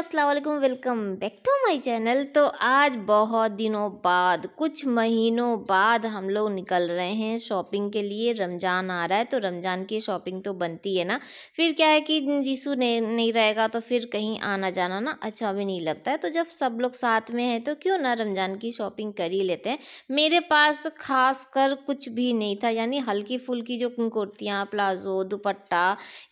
अस्सलाम वालेकुम back to my channel. तो आज बहुत दिनों बाद, कुछ महीनों बाद हम लोग निकल रहे हैं शॉपिंग के लिए। रमज़ान आ रहा है तो रमज़ान की शॉपिंग तो बनती है ना। फिर क्या है कि जीसू ने, नहीं रहेगा तो फिर कहीं आना जाना ना अच्छा भी नहीं लगता है। तो जब सब लोग साथ में हैं तो क्यों ना रमज़ान की शॉपिंग कर ही लेते हैं। मेरे पास खास कर कुछ भी नहीं था, यानी हल्की फुल्की जो कुर्तियाँ, प्लाजो, दुपट्टा,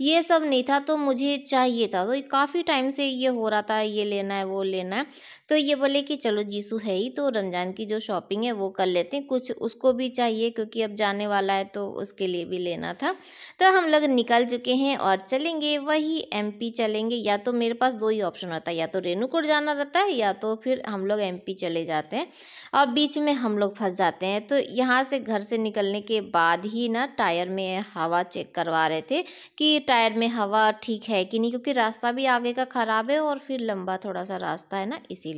ये सब नहीं था तो मुझे चाहिए था। तो काफ़ी टाइम से ये हो रहा था ये लेना है वो लेना है। तो ये बोले कि चलो जीसू है ही तो रमज़ान की जो शॉपिंग है वो कर लेते हैं। कुछ उसको भी चाहिए क्योंकि अब जाने वाला है तो उसके लिए भी लेना था। तो हम लोग निकल चुके हैं और चलेंगे वही एमपी चलेंगे। या तो मेरे पास दो ही ऑप्शन रहता है, या तो रेणुकूट जाना रहता है या तो फिर हम लोग एमपी चले जाते हैं और बीच में हम लोग फंस जाते हैं। तो यहाँ से घर से निकलने के बाद ही ना टायर में हवा चेक करवा रहे थे कि टायर में हवा ठीक है कि नहीं, क्योंकि रास्ता भी आगे का ख़राब है और फिर लंबा थोड़ा सा रास्ता है ना, इसीलिए।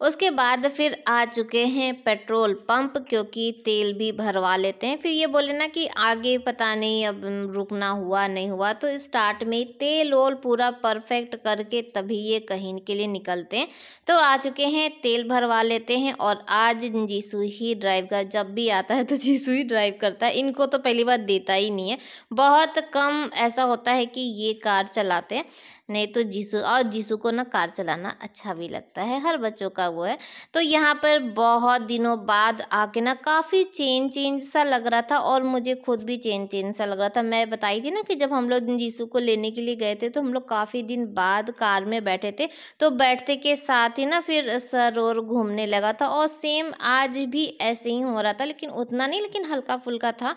उसके बाद फिर आ चुके हैं पेट्रोल पंप, क्योंकि तेल भी भरवा लेते हैं। फिर ये बोले ना कि आगे पता नहीं अब रुकना हुआ, नहीं हुआ तो स्टार्ट में तेल ओल पूरा परफेक्ट करके तभी ये कहीं के लिए निकलते हैं। तो आ चुके हैं, तेल भरवा लेते हैं, और आज जीसू ही ड्राइव कर, जब भी आता है तो जीसू ही ड्राइव करता है। इनको तो पहली बार देता ही नहीं है। बहुत कम ऐसा होता है कि ये कार चलाते हैं। नहीं तो जीसू, और जीसू को ना कार चलाना अच्छा भी लगता है, हर बच्चों का वो है। तो यहाँ पर बहुत दिनों बाद आके ना काफ़ी चेंज चेंज सा लग रहा था और मुझे खुद भी चेंज चेंज सा लग रहा था। मैं बताई थी ना कि जब हम लोग जीसू को लेने के लिए गए थे तो हम लोग काफ़ी दिन बाद कार में बैठे थे तो बैठते के साथ ही ना फिर सर और घूमने लगा था और सेम आज भी ऐसे ही हो रहा था, लेकिन उतना नहीं, लेकिन हल्का फुल्का था।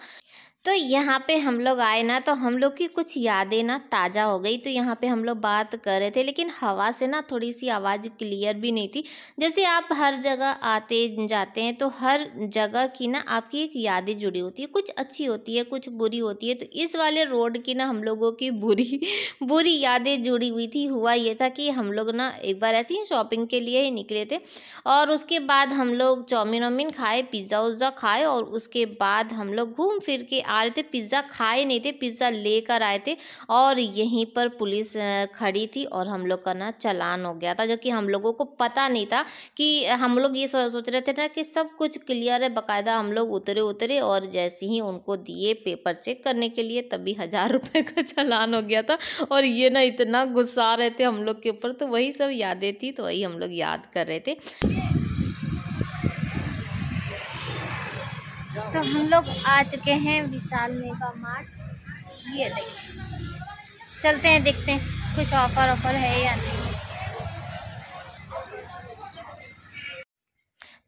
तो यहाँ पे हम लोग आए ना तो हम लोग की कुछ यादें ना ताज़ा हो गई। तो यहाँ पे हम लोग बात कर रहे थे, लेकिन हवा से ना थोड़ी सी आवाज़ क्लियर भी नहीं थी। जैसे आप हर जगह आते जाते हैं तो हर जगह की ना आपकी एक यादें जुड़ी होती है। कुछ अच्छी होती है, कुछ बुरी होती है। तो इस वाले रोड की ना हम लोगों की बुरी बुरी यादें जुड़ी हुई थी। हुआ ये था कि हम लोग ना एक बार ऐसे ही शॉपिंग के लिए ही निकले थे और उसके बाद हम लोग चाउमिन वाउमीन खाए, पिज़्ज़ा उज़्ज़ा खाए और उसके बाद हम लोग घूम फिर के आ रहे थे, पिज़्ज़ा खाए नहीं थे, पिज़्ज़ा लेकर आए थे और यहीं पर पुलिस खड़ी थी और हम लोग का ना चलान हो गया था जबकि हम लोगों को पता नहीं था कि हम लोग ये सोच रहे थे ना कि सब कुछ क्लियर है, बाकायदा हम लोग उतरे उतरे और जैसे ही उनको दिए पेपर चेक करने के लिए, तभी हज़ार रुपये का चलान हो गया था और ये ना इतना गुस्सा रहे थे हम लोग के ऊपर तो वही सब यादें थी तो वही हम लोग याद कर रहे थे। तो हम लोग आ चुके हैं विशाल मेगा मार्ट। ये देखिए। चलते हैं, देखते हैं कुछ ऑफ़र ऑफ़र है या नहीं।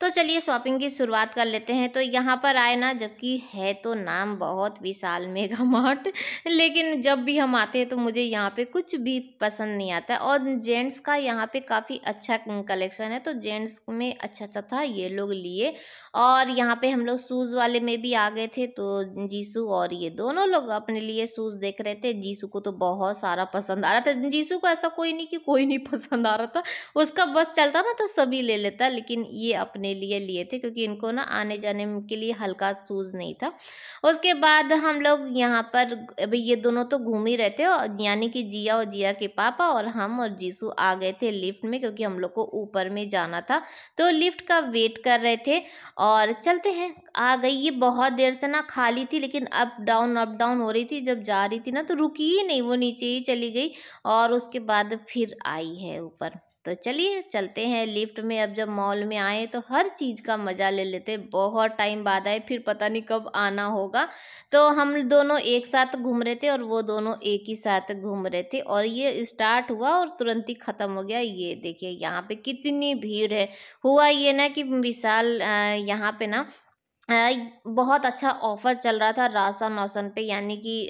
तो चलिए शॉपिंग की शुरुआत कर लेते हैं। तो यहाँ पर आए ना, जबकि है तो नाम बहुत विशाल मेगा मार्ट लेकिन जब भी हम आते हैं तो मुझे यहाँ पे कुछ भी पसंद नहीं आता। और जेंट्स का यहाँ पे काफ़ी अच्छा कलेक्शन है तो जेंट्स में अच्छा अच्छा था, ये लोग लिए। और यहाँ पे हम लोग शूज़ वाले में भी आ गए थे तो जीसू और ये दोनों लोग अपने लिए शूज़ देख रहे थे। जीसू को तो बहुत सारा पसंद आ रहा था। जीसू को ऐसा कोई नहीं कि कोई नहीं पसंद आ रहा था। उसका बस चलता ना तो सभी ले लेता, लेकिन ये अपने लिए लिए थे क्योंकि इनको ना आने जाने के लिए हल्का शूज़ नहीं था। उसके बाद हम लोग यहाँ पर अभी ये दोनों तो घूम ही रहे थे यानी कि जिया और जिया के पापा और हम और जीसू आ गए थे लिफ्ट में क्योंकि हम लोग को ऊपर में जाना था। तो लिफ्ट का वेट कर रहे थे और चलते हैं। आ गई ये बहुत देर से ना खाली थी लेकिन अप डाउन अप डाउन हो रही थी। जब जा रही थी ना तो रुकी ही नहीं, वो नीचे ही चली गई और उसके बाद फिर आई है ऊपर। तो चलिए चलते हैं लिफ्ट में। अब जब मॉल में आए तो हर चीज़ का मज़ा ले लेते। बहुत टाइम बाद आए, फिर पता नहीं कब आना होगा। तो हम दोनों एक साथ घूम रहे थे और वो दोनों एक ही साथ घूम रहे थे और ये स्टार्ट हुआ और तुरंत ही ख़त्म हो गया। ये देखिए, यहाँ पे कितनी भीड़ है। हुआ ये ना कि विशाल यहाँ पे ना बहुत अच्छा ऑफ़र चल रहा था राशन वासन पे यानी कि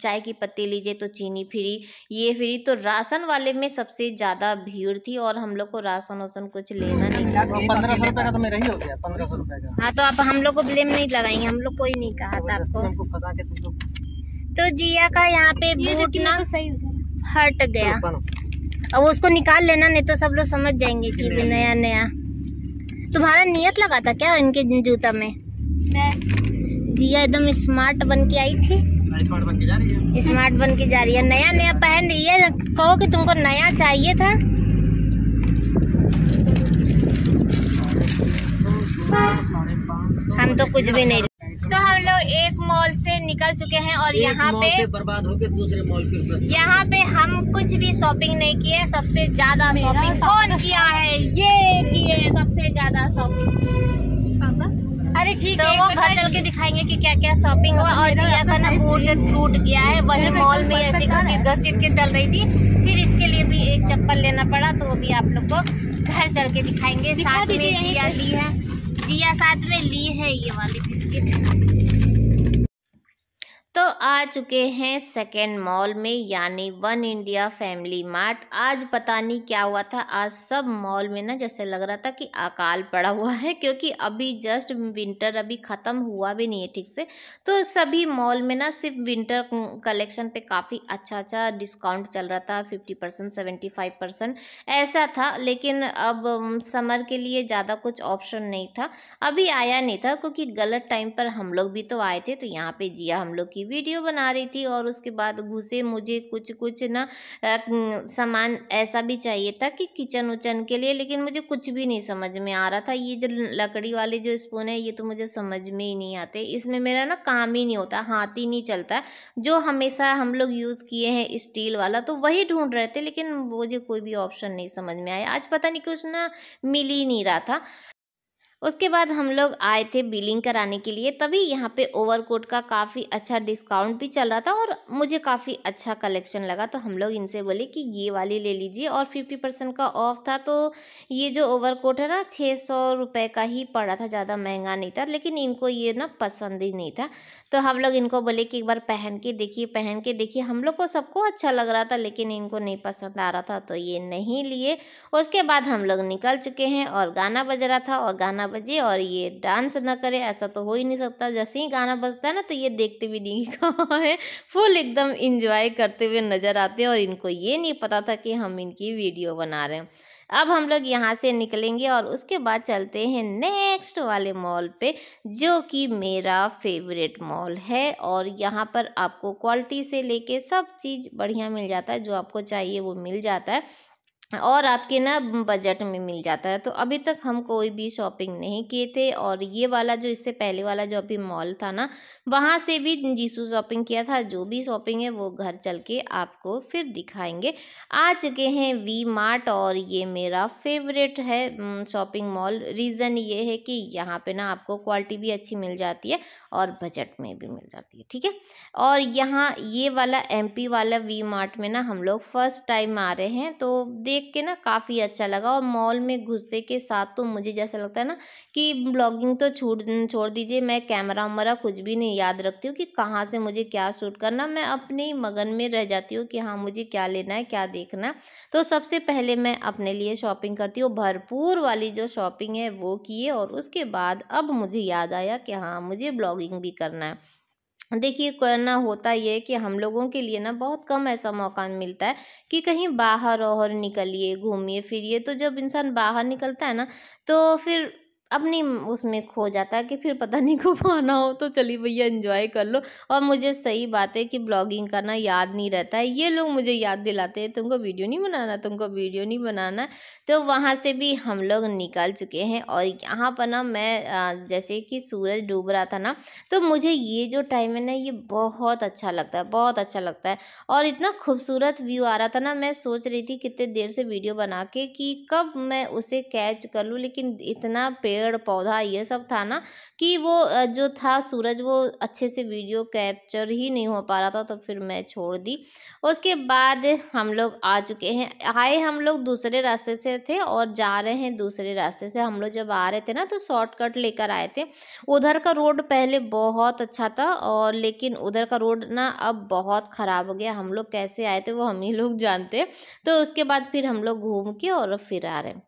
चाय की पत्ती लीजिए तो चीनी फ्री ये फ्री तो राशन वाले में सबसे ज़्यादा भीड़ थी और हम लोग को राशन वासन कुछ लेना नहीं था। पंद्रह सौ रुपये का तो मेरा ही हो गया पंद्रह सौ रुपये का। हाँ तो अब हम लोग को ब्लेम नहीं लगाएँगे हम लोग कोई नहीं कहा था आपको। फंसा के तुम लोग तो जिया का यहाँ पे बूट ना हट गया। अब उसको निकाल लेना नहीं तो सब लोग समझ जाएँगे कि नया नया तुम्हारा नियत लगा था क्या इनके जूता में? जिया एकदम स्मार्ट बन के आई थी। स्मार्ट बन के जा रही है। स्मार्ट बन के जा रही है। नया नया पहन रही है। कहो कि तुमको नया चाहिए था। हम तो कुछ भी नहीं एक मॉल से निकल चुके हैं और यहाँ पे बर्बाद होके दूसरे मॉल के ऊपर यहाँ पे हम कुछ भी शॉपिंग नहीं किए सबसे ज़्यादा शॉपिंग कौन किया है? ये किए सबसे ज़्यादा शॉपिंग अरे ठीक तो है वो घर चल के दिखाएँगे कि क्या क्या शॉपिंग हुआ और जिया का ना मूड टूट गया है। वही मॉल में ऐसे घसीट घसीट के चल रही थी। फिर इसके लिए भी एक चप्पल लेना पड़ा तो वो भी आप लोग को घर चल के दिखाएँगे। दिखा साथ में जिया ली है। जिया साथ में ली है ये वाली बिस्किट। आ चुके हैं सेकेंड मॉल में, यानी वन इंडिया फैमिली मार्ट आज पता नहीं क्या हुआ था, आज सब मॉल में ना जैसे लग रहा था कि अकाल पड़ा हुआ है, क्योंकि अभी जस्ट विंटर अभी ख़त्म हुआ भी नहीं है ठीक से। तो सभी मॉल में ना सिर्फ़ विंटर कलेक्शन पे काफ़ी अच्छा अच्छा डिस्काउंट चल रहा था fifty percent seventy five percent ऐसा था, लेकिन अब समर के लिए ज़्यादा कुछ ऑप्शन नहीं था। अभी आया नहीं था, क्योंकि गलत टाइम पर हम लोग भी तो आए थे तो यहाँ पे जिया हम लोग की वीडियो बना रही थी और उसके बाद घुसे मुझे कुछ कुछ ना सामान ऐसा भी चाहिए था कि किचन उचन के लिए, लेकिन मुझे कुछ भी नहीं समझ में आ रहा था। ये जो लकड़ी वाले जो स्पून है, ये तो मुझे समझ में ही नहीं आते। इसमें मेरा ना काम ही नहीं होता, हाथ ही नहीं चलता, जो हमेशा हम लोग यूज़ किए हैं स्टील वाला तो वही ढूंढ रहे थे, लेकिन मुझे कोई भी ऑप्शन नहीं समझ में आया। आज पता नहीं कुछ ना मिल ही नहीं रहा था। उसके बाद हम लोग आए थे बिलिंग कराने के लिए, तभी यहाँ पे ओवरकोट का काफ़ी अच्छा डिस्काउंट भी चल रहा था और मुझे काफ़ी अच्छा कलेक्शन लगा। तो हम लोग इनसे बोले कि ये वाली ले लीजिए और फिफ्टी परसेंट का ऑफ़ था। तो ये जो ओवरकोट है ना छः सौ रुपये का ही पड़ा था, ज़्यादा महँगा नहीं था, लेकिन इनको ये ना पसंद ही नहीं था। तो हम लोग इनको बोले कि एक बार पहन के देखिए, पहन के देखिए। हम लोग को सबको अच्छा लग रहा था, लेकिन इनको नहीं पसंद आ रहा था तो ये नहीं लिए। उसके बाद हम लोग निकल चुके हैं और गाना बज रहा था और गाना बजे और ये डांस ना करे, ऐसा तो हो ही नहीं सकता। जैसे ही गाना बजता है ना तो ये देखते भी नहीं कहाँ है। फुल एकदम इंजॉय करते हुए नज़र आते हैं और इनको ये नहीं पता था कि हम इनकी वीडियो बना रहे हैं। अब हम लोग यहाँ से निकलेंगे और उसके बाद चलते हैं नेक्स्ट वाले मॉल पे, जो कि मेरा फेवरेट मॉल है। और यहाँ पर आपको क्वालिटी से लेके सब चीज़ बढ़िया मिल जाता है। जो आपको चाहिए वो मिल जाता है। और आपके ना बजट में मिल जाता है। तो अभी तक हम कोई भी शॉपिंग नहीं किए थे और ये वाला जो इससे पहले वाला जो अभी मॉल था ना, वहाँ से भी जीसू शॉपिंग किया था, जो भी शॉपिंग है वो घर चल के आपको फिर दिखाएँगे। आ चुके हैं वी मार्ट और ये मेरा फेवरेट है शॉपिंग मॉल। रीज़न ये है कि यहाँ पे ना आपको क्वालिटी भी अच्छी मिल जाती है और बजट में भी मिल जाती है, ठीक है? और यहाँ ये वाला एमपी वाला वी मार्ट में ना हम लोग फ़र्स्ट टाइम आ रहे हैं तो देख के ना काफ़ी अच्छा लगा और मॉल में घुसते के साथ तो मुझे जैसा लगता है ना कि ब्लॉगिंग तो छूट, छोड़ दीजिए, मैं कैमरा वैमरा कुछ भी नहीं याद रखती हूँ कि कहाँ से मुझे क्या शूट करना मैं अपने मगन में रह जाती हूँ कि हाँ मुझे क्या लेना है, क्या देखना है। तो सबसे पहले मैं अपने लिए शॉपिंग करती हूँ। भरपूर वाली जो शॉपिंग है वो किए और उसके बाद अब मुझे याद आया कि हाँ मुझे ब्लॉगिंग भी करना है। देखिए, करना होता ये है कि हम लोगों के लिए ना बहुत कम ऐसा मौका मिलता है कि कहीं बाहर और निकलिए, घूमिए, फिरिए। तो जब इंसान बाहर निकलता है ना तो फिर अपनी उसमें खो जाता है कि फिर पता नहीं कब आना हो तो चलिए भैया एंजॉय कर लो। और मुझे सही बात है कि ब्लॉगिंग करना याद नहीं रहता है। ये लोग मुझे याद दिलाते हैं, तुमको वीडियो नहीं बनाना, तुमको वीडियो नहीं बनाना। तो वहाँ से भी हम लोग निकल चुके हैं और यहाँ पर ना मैं जैसे कि सूरज डूब रहा था ना तो मुझे ये जो टाइम है ना, ये बहुत अच्छा लगता है, बहुत अच्छा लगता है। और इतना खूबसूरत व्यू आ रहा था ना, मैं सोच रही थी कितने देर से वीडियो बना के कि कब मैं उसे कैच कर लूँ, लेकिन इतना पेड़ पौधा, ये सब था ना कि वो जो था सूरज वो अच्छे से वीडियो कैप्चर ही नहीं हो पा रहा था तो फिर मैं छोड़ दी। उसके बाद हम लोग आ चुके हैं। आए हम लोग दूसरे रास्ते से थे और जा रहे हैं दूसरे रास्ते से। हम लोग जब आ रहे थे ना तो शॉर्टकट लेकर आए थे। उधर का रोड पहले बहुत अच्छा था और लेकिन उधर का रोड ना अब बहुत ख़राब हो गया। हम लोग कैसे आए थे वो हम ही लोग जानते तो उसके बाद फिर हम लोग घूम के और फिर आ रहे हैं।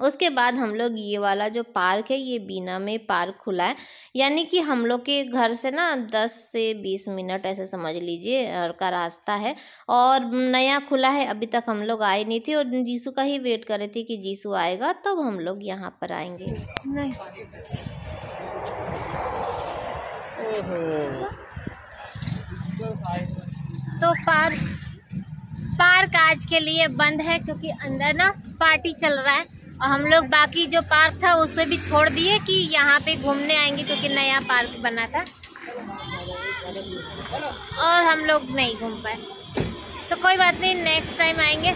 उसके बाद हम लोग ये वाला जो पार्क है ये बीना में पार्क खुला है। यानी कि हम लोग के घर से ना दस से बीस मिनट ऐसे समझ लीजिए का रास्ता है। और नया खुला है अभी तक हम लोग आए नहीं थे और जीसू का ही वेट कर रहे थे कि जीसू आएगा तब हम लोग यहाँ पर आएँगे। नहीं। तो पार्क पार्क आज के लिए बंद है क्योंकि अंदर ना पार्टी चल रहा है। और हम लोग बाकी जो पार्क था उसे भी छोड़ दिए कि यहाँ पे घूमने आएँगे क्योंकि नया पार्क बना था। और हम लोग नहीं घूम पाए। तो कोई बात नहीं नेक्स्ट टाइम आएँगे।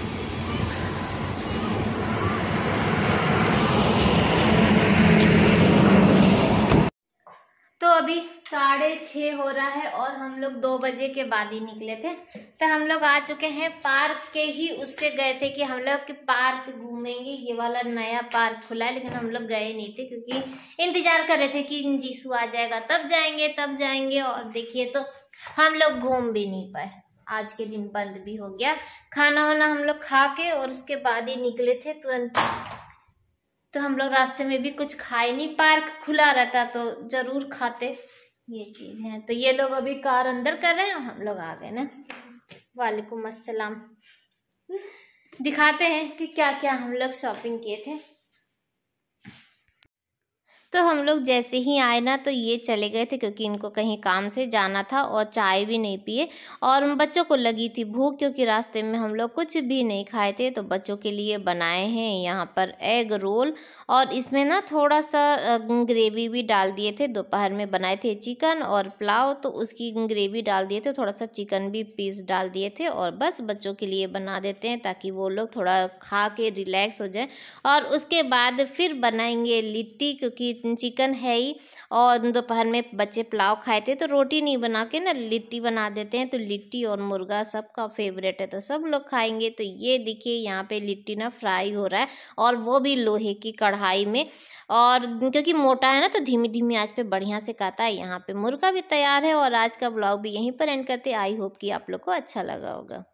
अभी साढ़े छः हो रहा है और हम लोग दो बजे के बाद ही निकले थे। तो हम लोग आ चुके हैं पार्क के ही, उससे गए थे कि हम लोग के पार्क घूमेंगे। ये वाला नया पार्क खुला है, लेकिन हम लोग गए नहीं थे क्योंकि इंतज़ार कर रहे थे कि जीसू आ जाएगा। तब जाएँगे तब जाएँगे और देखिए तो हम लोग घूम भी नहीं पाए। आज के दिन बंद भी हो गया। खाना वाना हम लोग खा के और उसके बाद ही निकले थे तुरंत। तो हम लोग रास्ते में भी कुछ खाए नहीं, पार्क खुला रहता तो ज़रूर खाते, ये चीज़ है। तो ये लोग अभी कार अंदर कर रहे हैं, हम लोग आ गए ना। वालेकुम अस्सलाम। दिखाते हैं कि क्या क्या हम लोग शॉपिंग किए थे। तो हम लोग जैसे ही आए ना तो ये चले गए थे क्योंकि इनको कहीं काम से जाना था और चाय भी नहीं पिए और बच्चों को लगी थी भूख क्योंकि रास्ते में हम लोग कुछ भी नहीं खाए थे। तो बच्चों के लिए बनाए हैं यहाँ पर एग रोल और इसमें ना थोड़ा सा ग्रेवी भी डाल दिए थे। दोपहर में बनाए थे चिकन और पुलाव तो उसकी ग्रेवी डाल दिए थे थोड़ा सा चिकन भी पीस डाल दिए थे और बस बच्चों के लिए बना देते हैं ताकि वो लोग थोड़ा खा के रिलैक्स हो जाए। और उसके बाद फिर बनाएँगे लिट्टी क्योंकि चिकन है ही। और दोपहर में बच्चे पुलाव खाए थे तो रोटी नहीं बना के ना लिट्टी बना देते हैं। तो लिट्टी और मुर्गा सबका फेवरेट है तो सब लोग खाएँगे। तो ये देखिए, यहाँ पे लिट्टी ना फ्राई हो रहा है, और वो भी लोहे की कढ़ाई में। और क्योंकि मोटा है ना तो धीमी धीमी आँच पे बढ़िया से खाता है। यहाँ पे मुर्गा भी तैयार है, और आज का ब्लॉग भी यहीं पर एंड करते आई होप कि आप लोग को अच्छा लगा होगा।